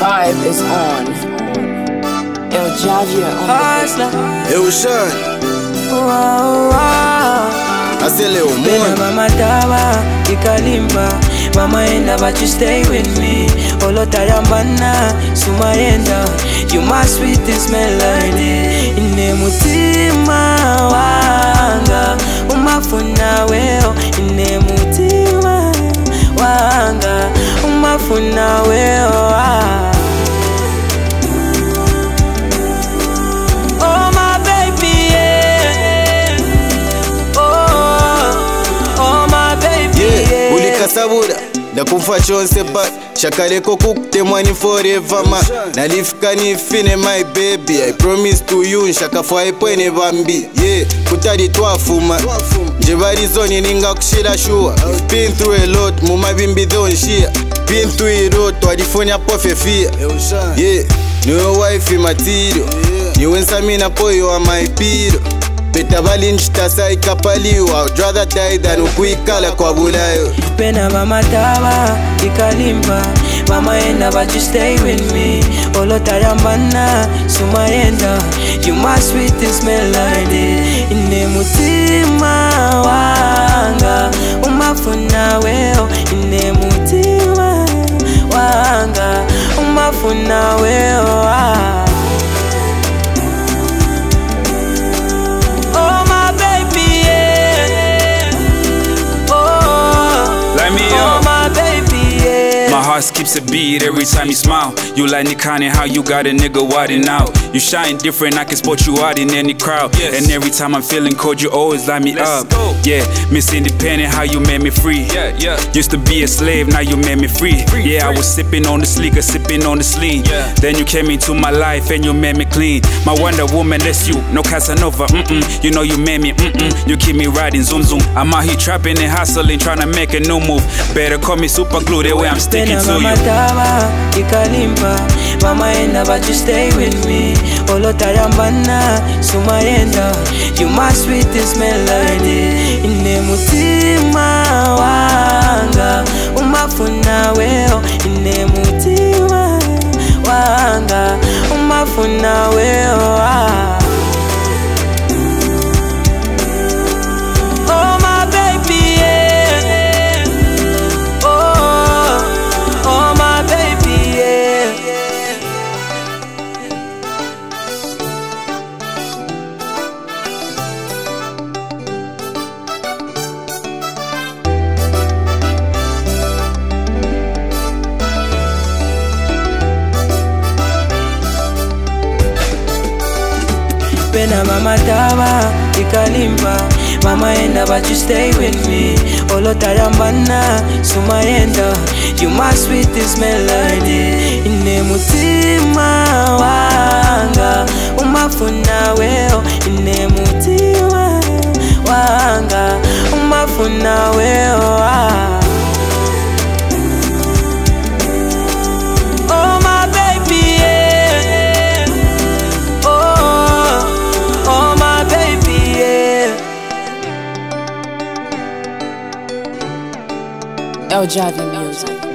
vibe is on. El Javier on Hustler. Eu Sean, Wow, wow. asele o Bena mundo mama dawa ikalimba mama enda but you stay with me. Olotayambana sumayenda. You my sweetest melody. Ine mutima wanga. Umafuna weo. Ine mutima wanga. Umafuna weo ah. Yeah. ndakufa chonse but shakaleko kukutemwani forever ma. Nalifika nifine my baby. I promise to you nshakafa ipwene bambi. Yeah kutali twafuma nje ninga ningakushila shuwa been through a lot mumabimbi dhonshiya been through a lot walifonya pofefia yeah niwe wife material niwe nsamina poyo wa maipiro beta balinjitasa ikapaliwa I'd die than ukuikala kwa bulayo. Pena mama dawa ikalimba. Mama but you stay with me. Olotayambana sumayenda you my sweetest melody. Ine mutima wanga. Umafuna weo. Ine mutima wanga. Umafuna weo heart skips a beat every time you smile. You like Nikani, how you got a nigga widening out. You shine different, I can spot you out in any crowd. And every time I'm feeling cold, you always light me up. Yeah, Miss Independent, how you made me free. Yeah, yeah. Used to be a slave, now you made me free. yeah, I was sipping on the sleeker, sipping on the sleeve. Then you came into my life and you made me clean. My Wonder Woman, that's you, no Casanova. Mm-mm. You know you made me. Mm-mm. You keep me riding, zoom zoom. I'm out here trapping and hustling, trying to make a new move. Better call me super glue, that way I'm sticking to mama you. dawa ikalimba mama enda but you stay with me. Olotayambana sumayenda you my sweetest melody. Ine mutima wanga Pena mama dawa ikalimba mama enda but you stay with me. Olotayambana sumayenda you my sweetest melody. Ine mutima wanga El Javier Music.